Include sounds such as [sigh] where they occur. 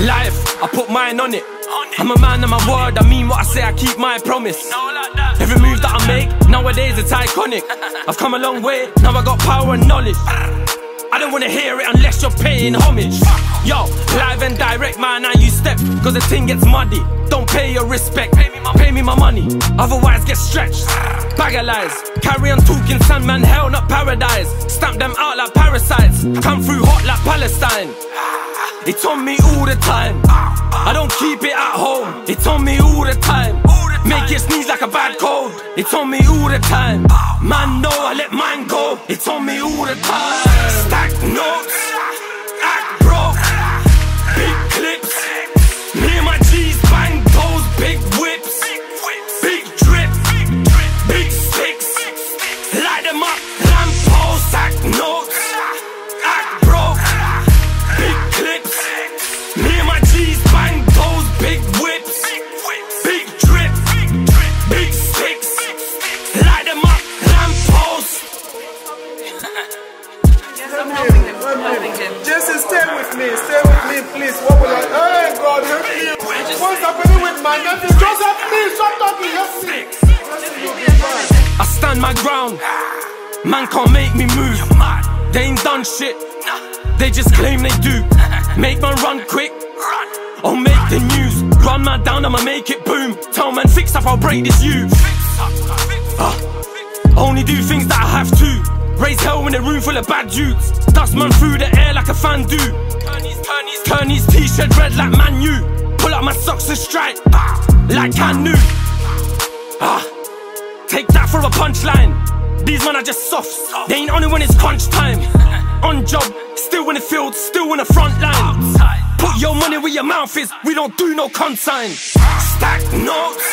Life, I put mine on it. I'm a man of my word, I mean what I say, I keep my promise. Every move that I make, nowadays it's iconic. [laughs] I've come a long way, now I got power and knowledge. I don't wanna hear it unless you're paying homage. Yo, live and direct, man, and you step, cause the thing gets muddy. Don't pay your respect, pay me my, pay me my money, otherwise get stretched. Bag of lies, carry on talking, sandman, hell, not paradise. Stamp them out like parasites, come through hot like Palestine. It's on me all the time. I don't keep it at home, it's on me all the time. Make it sneeze like a bad cold, it's on me all the time. Man, no, I let mine go, it's on me all the time. Stack notes, my nephew? Just help me. Stop talking. Help me. I stand my ground. Man can't make me move. They ain't done shit. They just claim they do. [laughs] Make man run quick. I'll make the news. Run man down, I'ma make it boom. Tell man fix up, I'll break this youth. Ah, I only do things that I have to. Raise hell in a room full of bad dudes. Dust man through the air like a fan do. Turn his, turn his, turn his t-shirt red like Man U. Pull up my socks and strike. Ah, like canoe. Ah. Take that for a punchline. These men are just soft. They ain't on it when it's crunch time. [laughs] On job, still in the field, still in the front line. Put your money where your mouth is. We don't do no consign. Stack notes,